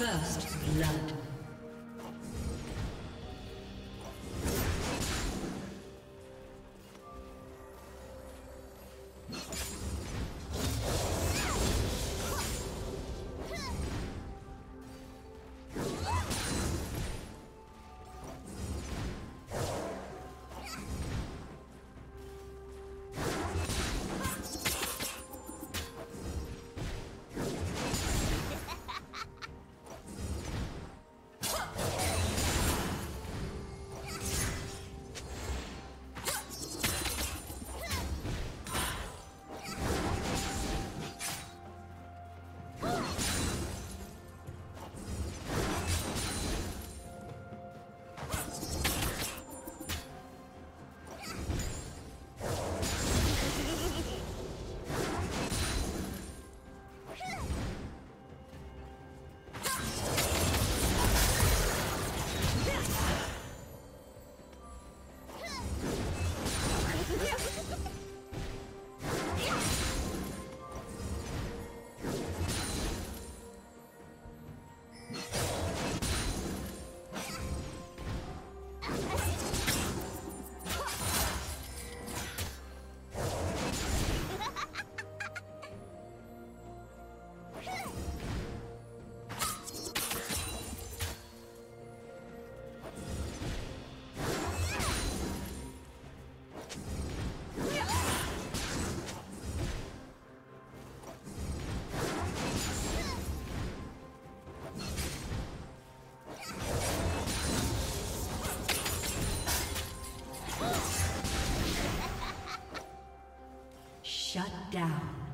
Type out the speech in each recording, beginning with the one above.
First blood. Down.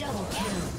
Double kill.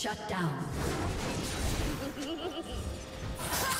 Shut down.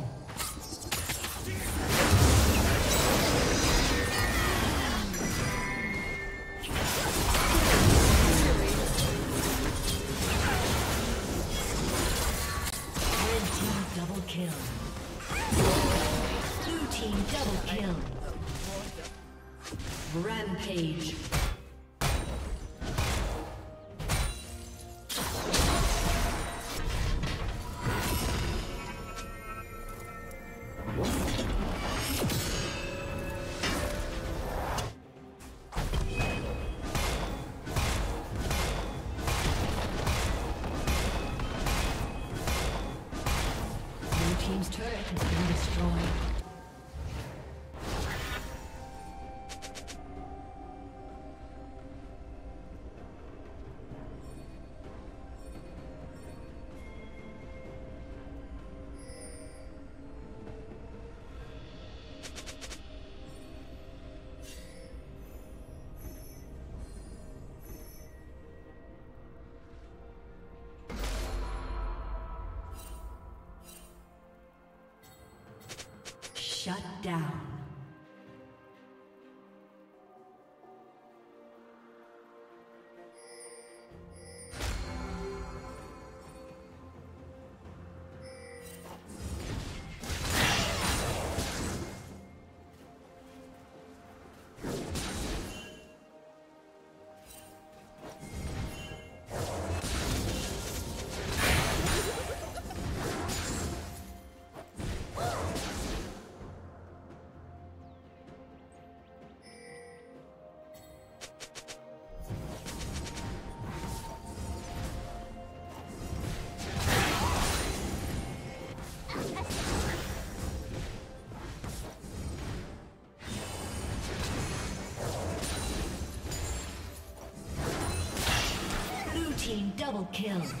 Down. Double kill.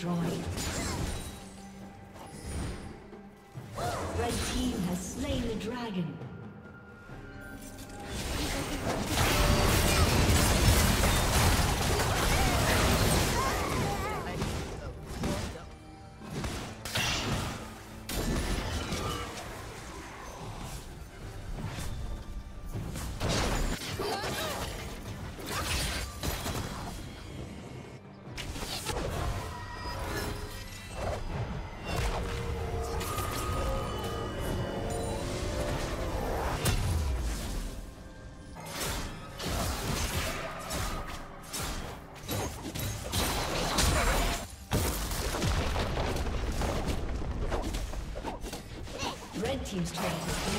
Destroyed. Team's turret has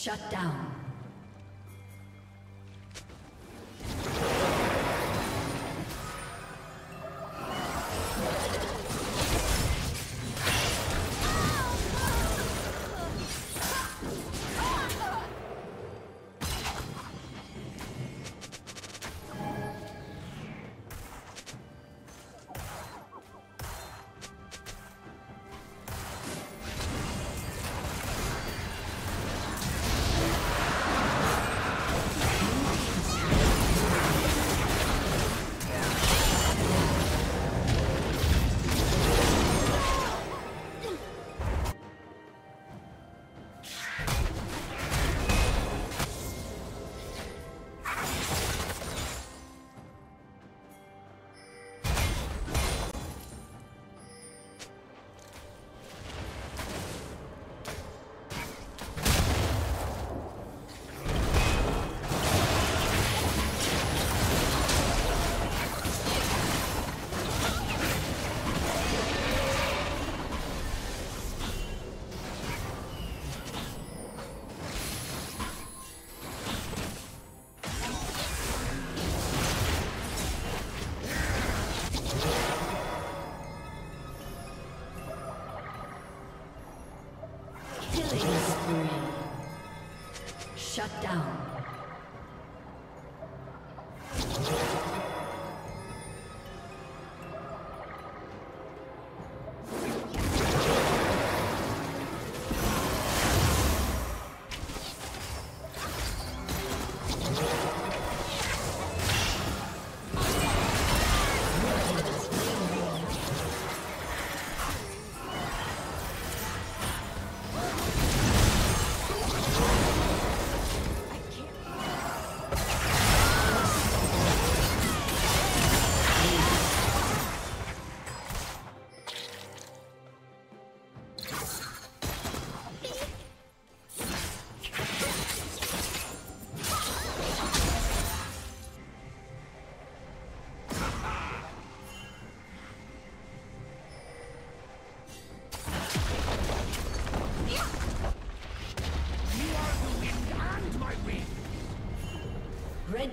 Shut down.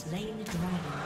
Slain the dragon.